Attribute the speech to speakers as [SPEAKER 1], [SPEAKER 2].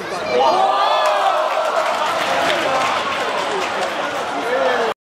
[SPEAKER 1] 么哇！